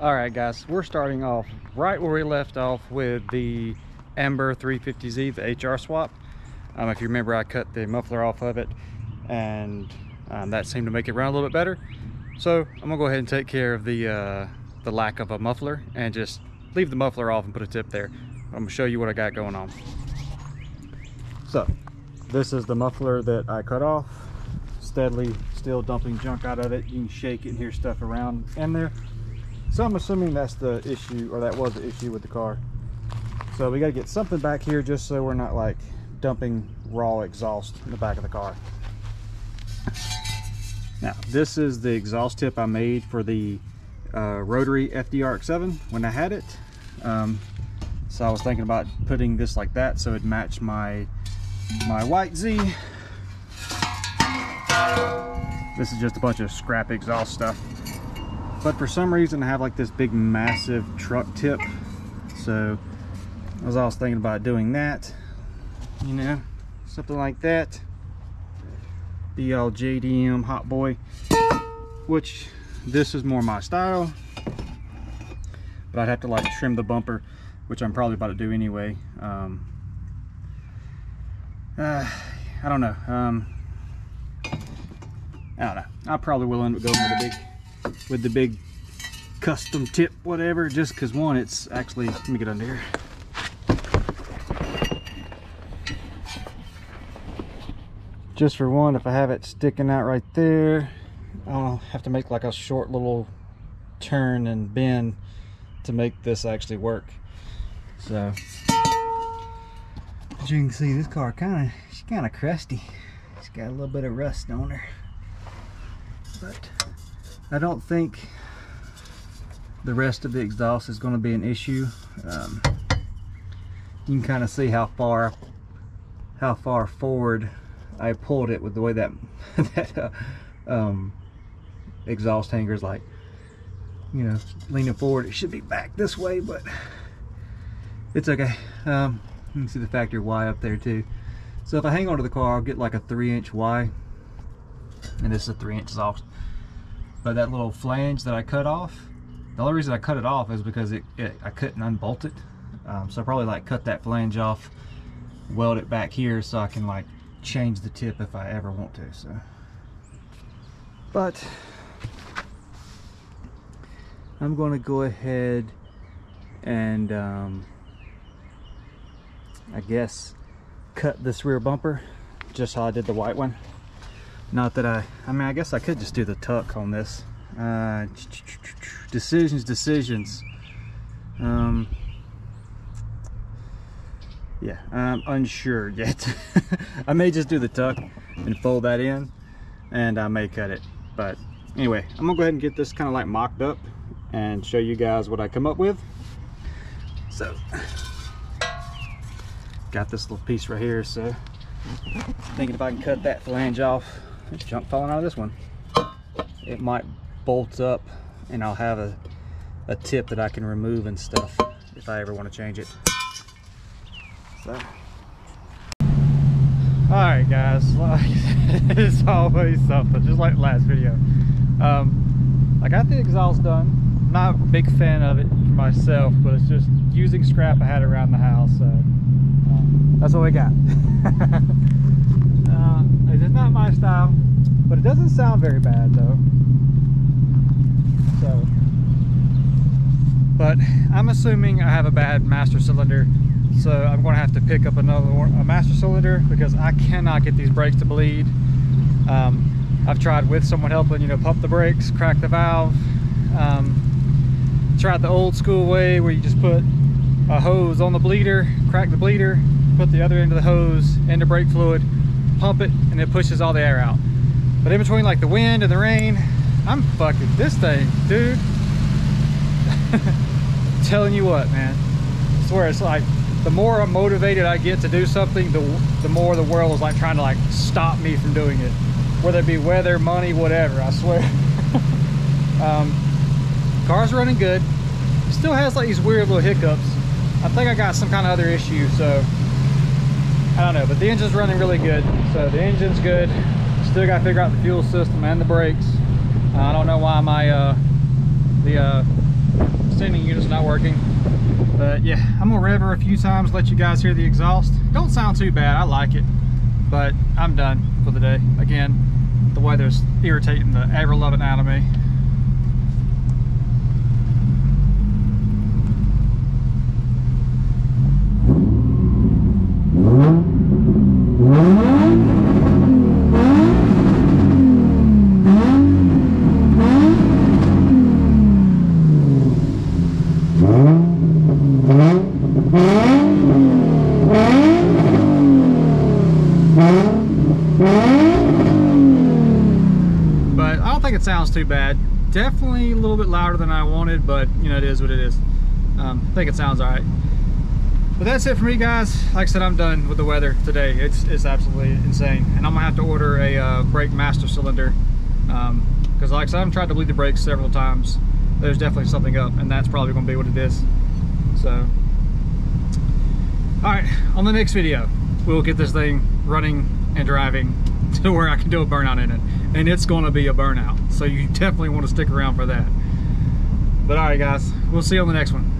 all right guys we're starting off right where we left off with the amber 350Z the HR swap. Um, if you remember I cut the muffler off of it and um, that seemed to make it run a little bit better. So I'm gonna go ahead and take care of the uh, the lack of a muffler and just leave the muffler off and put a tip there. I'm gonna show you what I got going on. So this is the muffler that I cut off. Steadily still dumping junk out of it. You can shake it and hear stuff around in there so I'm assuming that's the issue or that was the issue with the car. So we got to get something back here just so we're not like dumping raw exhaust in the back of the car. Now this is the exhaust tip I made for the uh, rotary FDRX7 when I had it. Um, so I was thinking about putting this like that so it matched my my white Z. This is just a bunch of scrap exhaust stuff but for some reason I have like this big massive truck tip. So I was always thinking about doing that you know something like that. Be all JDM hot boy which this is more my style but I'd have to like trim the bumper which I'm probably about to do anyway. Um, uh, I don't know um, I don't know. I probably will end up going with the big with the big custom tip whatever just because one it's actually let me get under here. Just for one if I have it sticking out right there I'll have to make like a short little turn and bend to make this actually work. So as you can see this car kind of she's kind of crusty. It's got a little bit of rust on her. But I don't think the rest of the exhaust is going to be an issue. Um, you can kind of see how far how far forward I pulled it with the way that that uh, um, exhaust hanger is like you know leaning forward. It should be back this way but it's okay. Um, you can see the factory Y up there too. So if I hang onto the car I'll get like a three inch Y and this is a three inch exhaust but that little flange that I cut off the only reason I cut it off is because it, it I couldn't unbolt it. Um, so I probably like cut that flange off weld it back here so I can like change the tip if I ever want to so. But I'm going to go ahead and um, I guess cut this rear bumper just how I did the white one not that I I mean I guess I could just do the tuck on this. Uh, decisions decisions. Um, yeah I'm unsure yet. I may just do the tuck and fold that in and I may cut it. But anyway I'm gonna go ahead and get this kind of like mocked up and show you guys what I come up with. So got this little piece right here so thinking if I can cut that flange off there's junk falling out of this one. It might bolt up and I'll have a, a tip that I can remove and stuff if I ever want to change it. So all right guys it's always something just like last video. Um, i got the exhaust done. Not a big fan of it for myself but it's just using scrap i had around the house so uh, that's what we got it's not my style but it doesn't sound very bad though. So but i'm assuming i have a bad master cylinder so I'm going to have to pick up another a master cylinder because I cannot get these brakes to bleed. Um, I've tried with someone helping you know pump the brakes crack the valve. Um, tried the old school way where you just put a hose on the bleeder crack the bleeder put the other end of the hose into brake fluid pump it and it pushes all the air out but in between like the wind and the rain I'm fucking this thing dude telling you what man I swear it's like the more I'm motivated I get to do something, the, the more the world is like trying to like stop me from doing it. Whether it be weather, money, whatever, I swear. um, car's running good. Still has like these weird little hiccups. I think I got some kind of other issue, so I don't know, but the engine's running really good. So the engine's good. Still got to figure out the fuel system and the brakes. Uh, I don't know why my, uh, the, uh, sending unit's not working. But yeah, I'm gonna rev her a few times, let you guys hear the exhaust. Don't sound too bad, I like it. But I'm done for the day. Again, the weather's irritating the ever loving out of me. But I don't think it sounds too bad. Definitely a little bit louder than I wanted, but you know, it is what it is. Um, I think it sounds all right. But that's it for me, guys. Like I said, I'm done with the weather today. It's it's absolutely insane, and I'm gonna have to order a uh, brake master cylinder because, um, like I said, I've tried to bleed the brakes several times. There's definitely something up, and that's probably gonna be what it is. So, all right, on the next video, we'll get this thing running and driving to where I can do a burnout in it, and it's gonna be a burnout. So you definitely want to stick around for that. But all right, guys, we'll see you on the next one.